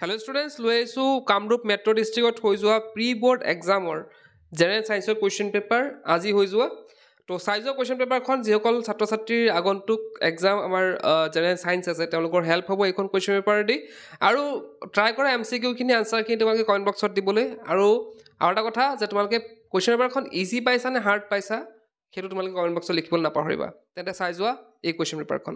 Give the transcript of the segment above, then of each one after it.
Hello students লৈ আহিছোঁ Kamrup metro ডিষ্ট্ৰিক্টত হৈ যোৱা প্ৰি বৰ্ড এক্সামৰ জেনেৰেল ছায়েন্সৰ কুৱেশ্যন পেপাৰ আজি হৈ যোৱা। তো যোৱা কুৱেশ্যন পেপাৰখন যিসকল ছাত্ৰ ছাত্ৰীৰ আগন্তুক এক্সাম আমাৰ জেনেৰেল ছায়েন্স আছে তেওঁলোকৰ হেল্প হ'ব এইখন কুৱেশ্যন পেপাৰেদি আৰু ট্ৰাই কৰা এম চি কিউখিনি আনচাৰখিনি তোমালোকে কমেণ্ট বক্সত দিবলৈ। আৰু আৰু এটা কথা যে তোমালোকে কুৱেশ্যন পেপাৰখন ইজি পাইছা নে হাৰ্ড পাইছা সেইটো তোমালোকে কমেণ্ট বক্সত লিখিবলৈ নাপাহৰিবা। তেন্তে চাই যোৱা এই কুৱেশ্যন পেপাৰখন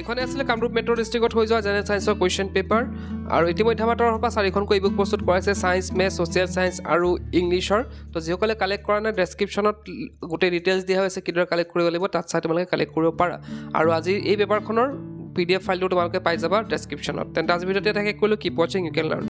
এইখনে আছিলে কামৰূপ মেট্ৰ' ডিষ্ট্ৰিক্টত হৈ যোৱা জেনেৰেল ছায়েন্সৰ কুৱেশ্যন পেপাৰ আৰু ইতিমধ্যে আমাৰ তৰফৰ পৰা চাৰিখনকৈ বুক প্ৰস্তুত কৰাইছে ছায়েন্স মেথ ছ'চিয়েল ছায়েন্স আৰু ইংলিছৰ তো যিসকলে কালেক্ট কৰা নাই ডেছক্ৰিপশ্যনত গোটেই ডিটেইলছ দিয়া হৈছে কিদৰে কালেক্ট কৰিব লাগিব তাত চাই তোমালোকে কালেক্ট কৰিব পাৰা। আৰু আজি এই পেপাৰখনৰ পি ডি এফ ফাইলটো তোমালোকে পাই যাবা ডেছক্ৰিপশ্যনত তেন্তে আজিৰ ভিডিঅ'তে থাকে কৰিলোঁ কিপ ৱাচিং ইউ কেন লাৰ্ণ